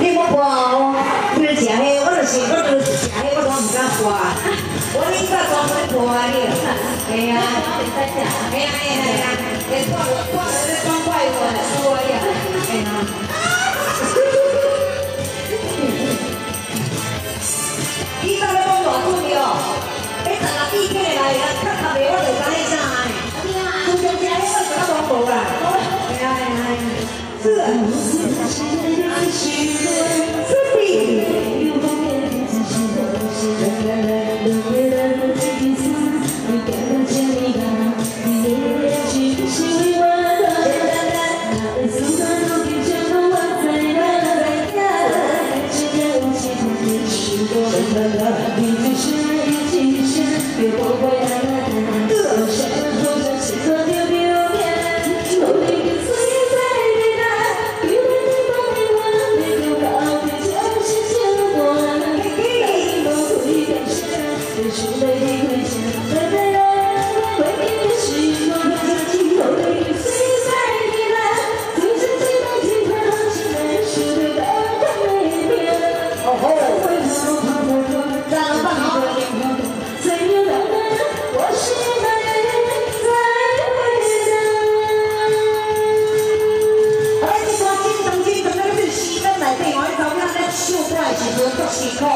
你莫破哦，你食迄，我就是我是食迄，我拢唔敢破。我你个专门破啊你，系啊，系啊系啊系啊，你破破你装怪我，输啊呀，系啊。你今日讲偌久了？你十六ปี过来啊，较较袂我就讲迄啥哎，就就食迄我就较广播啦，系啊系啊系啊，是，是比。辛苦的，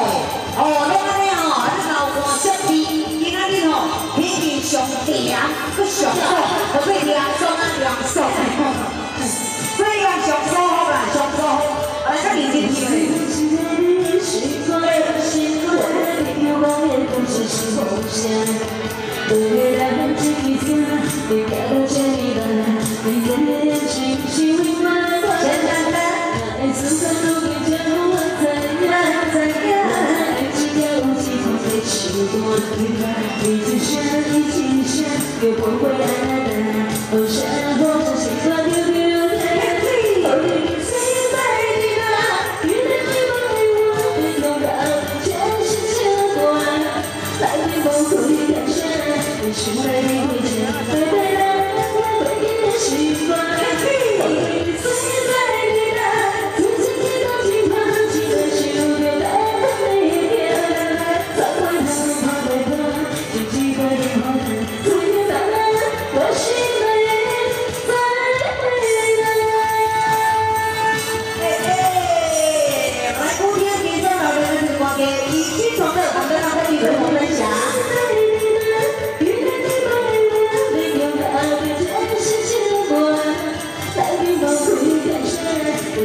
哦，你安尼吼，你老汗湿滴，今仔日吼，天气上凉，搁上好，可以凉爽啊，凉爽，所以讲上舒服啦，上舒服，来较认真听嘞。一不会爱的，哦，生活是习惯，丢丢的，哦，你最在意的，原来你不为我被拥抱，全是牵挂，来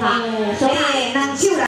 来